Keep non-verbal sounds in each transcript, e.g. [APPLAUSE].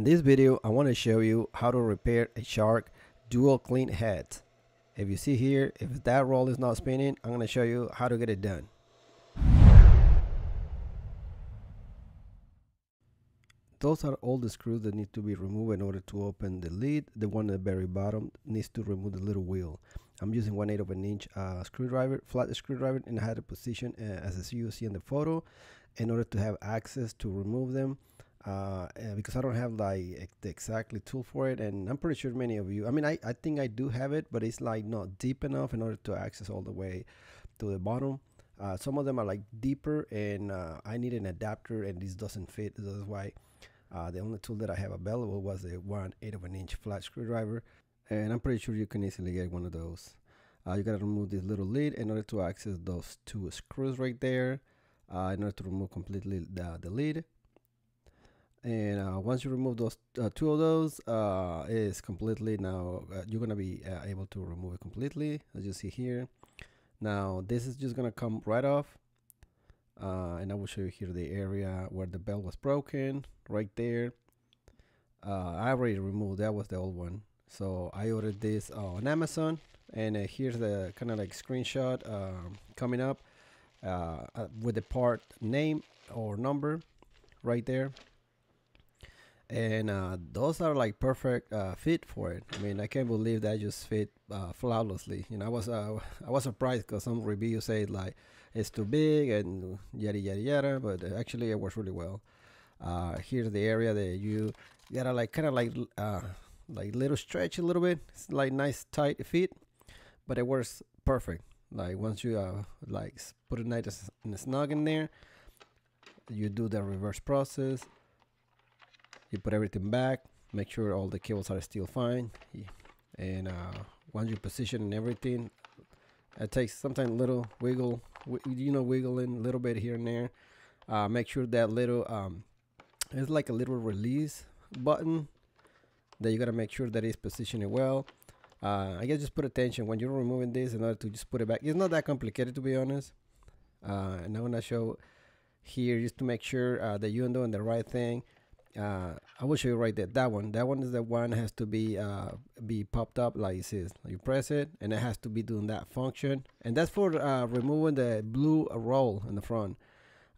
In this video, I want to show you how to repair a Shark DuoClean head. If you see here, if that roll is not spinning, I'm going to show you how to get it done. Those are all the screws that need to be removed in order to open the lid. The one at the very bottom needs to remove the little wheel. I'm using 1 8 of an inch uh, screwdriver, flat screwdriver, and I had a position uh, as you see in the photo in order to have access to remove them uh, because I don't have like the exactly tool for it and I'm pretty sure many of you I mean I, I think I do have it but it's like not deep enough in order to access all the way to the bottom. Uh, some of them are like deeper and uh, I need an adapter and this doesn't fit. That's why uh, the only tool that I have available was a 1 8 of an inch flat screwdriver and I'm pretty sure you can easily get one of those. Uh, you gotta remove this little lid in order to access those two screws right there uh, in order to remove completely the, the lid and uh, once you remove those uh, two of those uh, is completely now uh, you're gonna be uh, able to remove it completely as you see here. Now this is just gonna come right off uh, and I will show you here the area where the belt was broken right there. I already removed that was the old one. So I ordered this on Amazon and here's the kind of like screenshot um, coming up with the part name or number right there and uh, those are like perfect uh, fit for it. I mean, I can't believe that just fit uh, flawlessly. You know, I was uh, [LAUGHS] I was surprised because some reviews say like it's too big and yada yada yada, but actually it works really well. Uh, here's the area that you gotta like kind of like uh, like little stretch a little bit. It's like nice tight fit, but it works perfect. Like once you like put a nice snug in there, you do the reverse process you put everything back make sure all the cables are still fine and uh, once you position everything it takes sometimes little wiggle you know wiggling a little bit here and there. Uh, make sure that little um, it's like a little release button that you gotta make sure that it's positioned well. Uh, I guess just put attention when you're removing this in order to just put it back. It's not that complicated to be honest. Uh, and I'm gonna show here just to make sure uh, that you're doing the right thing uh, I will show you right there. That one, that one is the one has to be uh, be popped up like it says. You press it, and it has to be doing that function, and that's for uh, removing the blue roll in the front.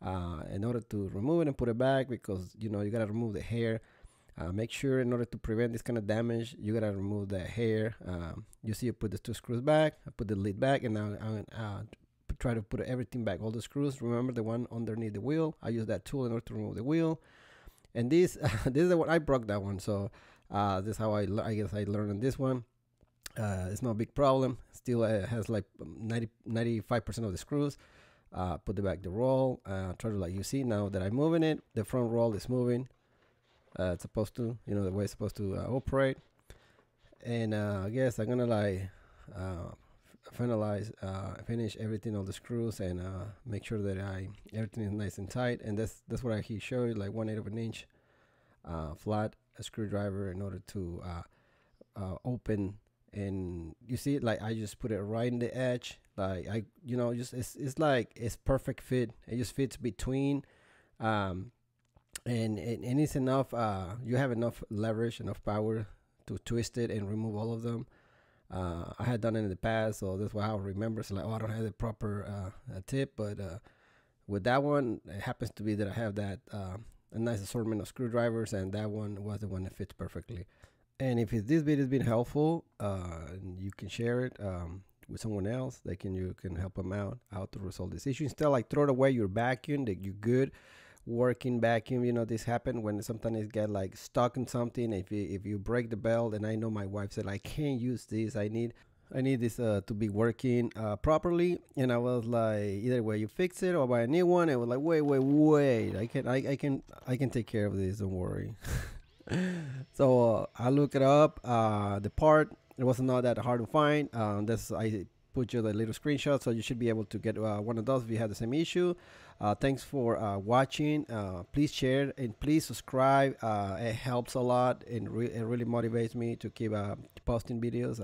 Uh, in order to remove it and put it back, because you know you gotta remove the hair. Uh, make sure in order to prevent this kind of damage, you gotta remove the hair. Um, you see, you put the two screws back. I put the lid back, and now I uh, try to put everything back. All the screws. Remember the one underneath the wheel. I use that tool in order to remove the wheel and this [LAUGHS] this is the one I broke that one. So uh, this is how I, I guess I learned this one. Uh, it's no big problem. Still uh, has like 90 95% of the screws. Uh, put the back the roll. Uh, try to like you see now that I'm moving it the front roll is moving. Uh, it's supposed to you know the way it's supposed to operate. And I guess I'm gonna like finalize uh, finish everything on the screws and uh, make sure that I everything is nice and tight. And that's that's what I he showed like one eighth of an inch uh, flat a screwdriver in order to uh, uh, open. And you see it like I just put it right in the edge. Like I you know just it's, it's like it's perfect fit. It just fits between um, and, and, and it's enough uh, you have enough leverage enough power to twist it and remove all of them uh, I had done it in the past, so that's why I remember. It's like, oh, I don't have the proper uh, tip, but uh, with that one, it happens to be that I have that uh, a nice assortment of screwdrivers, and that one was the one that fits perfectly. And if this video has been helpful, uh, you can share it um, with someone else. They can you can help them out how to resolve this issue. Instead, like throw it away your vacuum that you're good working vacuum you know this happened when sometimes get like stuck in something. If you if you break the belt and i know my wife said i can't use this. I need i need this uh, to be working uh, properly. And i was like either way you fix it or buy a new one. And was like wait wait wait. I can i, I can i can take care of this. Don't worry. [LAUGHS] So uh, i look it up uh, the part it was not that hard to find. Um, that's i put you the little screenshot so you should be able to get uh, one of those if you have the same issue. Uh, thanks for uh, watching. Uh, please share and please subscribe. Uh, it helps a lot and re it really motivates me to keep uh, posting videos.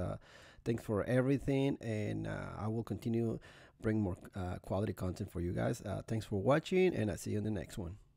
Thanks for everything and I will continue bring more quality content for you guys. Thanks for watching and I'll see you in the next one